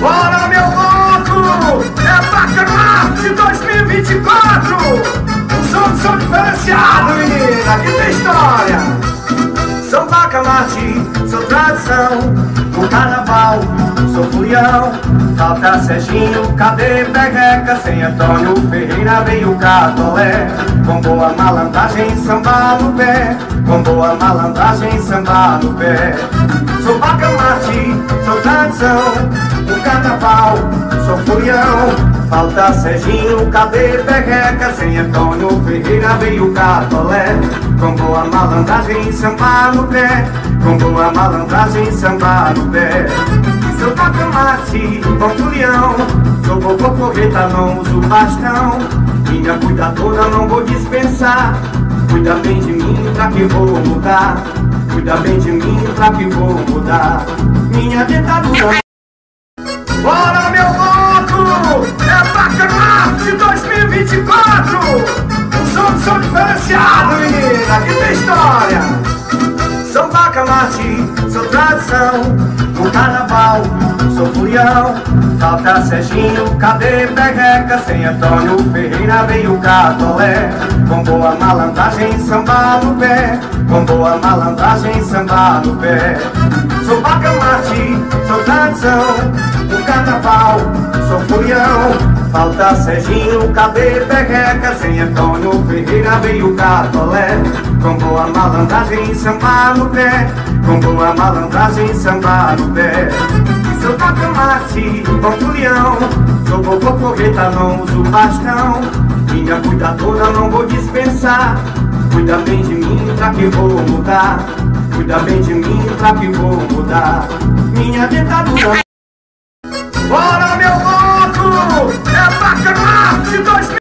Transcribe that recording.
Bora meu louco! É Bacamarte 2024! Os som são diferenciados, menina! Que tem história! São Bacamarte, sou tradição No carnaval, sou furião Falta Serginho, cadê Pegueca? Sem Antônio Ferreira veio Catolé Com boa malandragem, samba no pé Com boa malandragem, samba no pé Sou Bacamarte, sou tradição no carnaval, sou furião Falta Serginho, cadê Pegueca? Sem Antônio Ferreira veio Catolé. Com boa malandragem, samba no pé. Com boa malandragem, samba no pé. Sou bacamate, bom furião. Sou bobo correta, não uso bastão. Minha cuidadora não vou dispensar. Cuida bem de mim pra que vou mudar. Cuida bem de mim pra que vou mudar. Minha dentadura Bora meu louco! É Bacamarte 2024! Os som são diferenciados, menina! Que tem história! São Bacamarte, sou tradição No carnaval, sou furião Falta Serginho, cadê Pegueca? Sem Antônio Ferreira veio Catolé Com boa malandragem, samba no pé Com boa malandragem, samba no pé Sou Bacamarte, sou tradição carnaval, sou furião Falta Serginho, cadê Pegueca? Sem Antônio Ferreira veio Catolé. Com boa malandragem, samba no pé. Com boa malandragem, samba no pé. Sou bacamarte, bom furião. Sou bobo correta, não uso bastão. Minha cuidadora não vou dispensar. Cuida bem de mim pra que vou mudar. Cuida bem de mim pra que vou mudar. Minha dentadura Bora meu